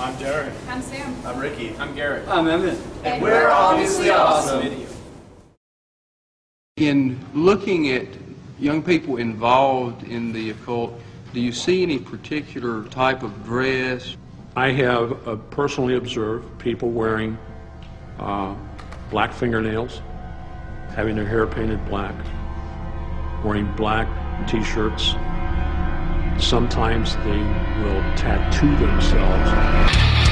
I'm Jared. I'm Sam. I'm Ricky. I'm Garrett. I'm Emmett. And we're obviously awesome. Video. In looking at young people involved in the occult, do you see any particular type of dress? I have uh, personally observed people wearing uh, black fingernails, having their hair painted black, wearing black t-shirts. Sometimes they will tattoo themselves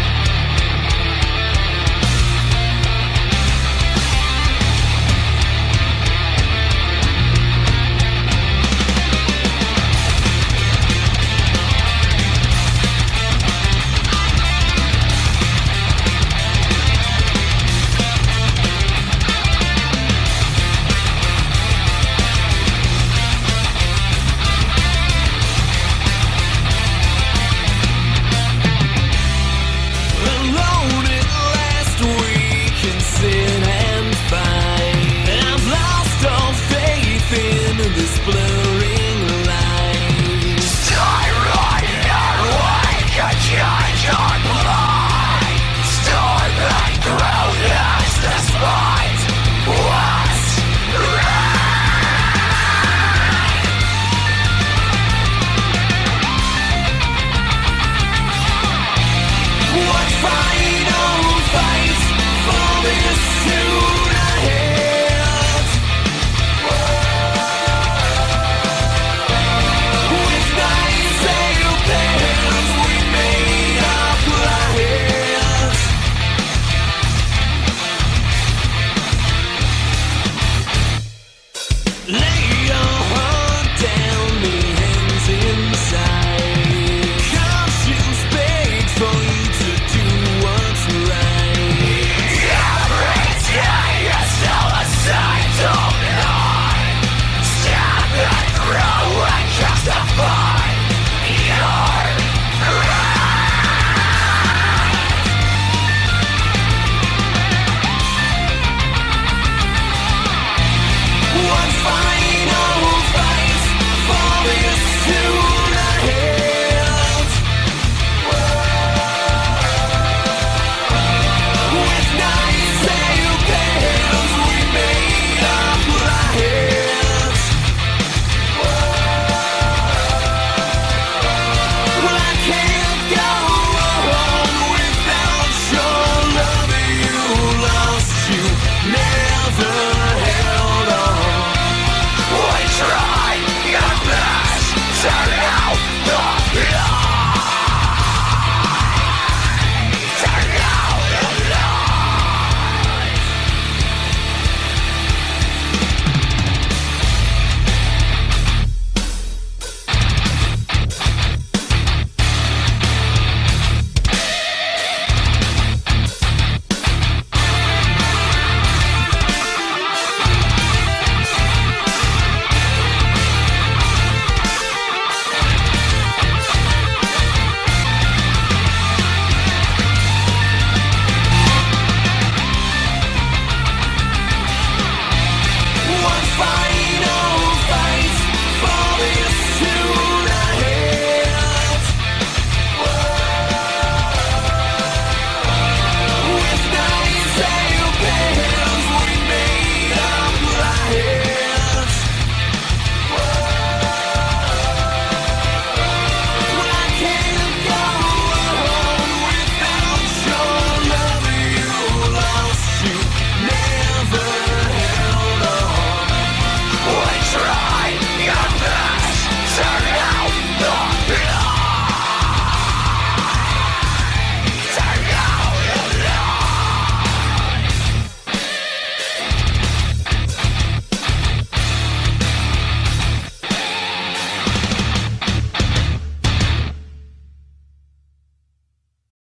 shot.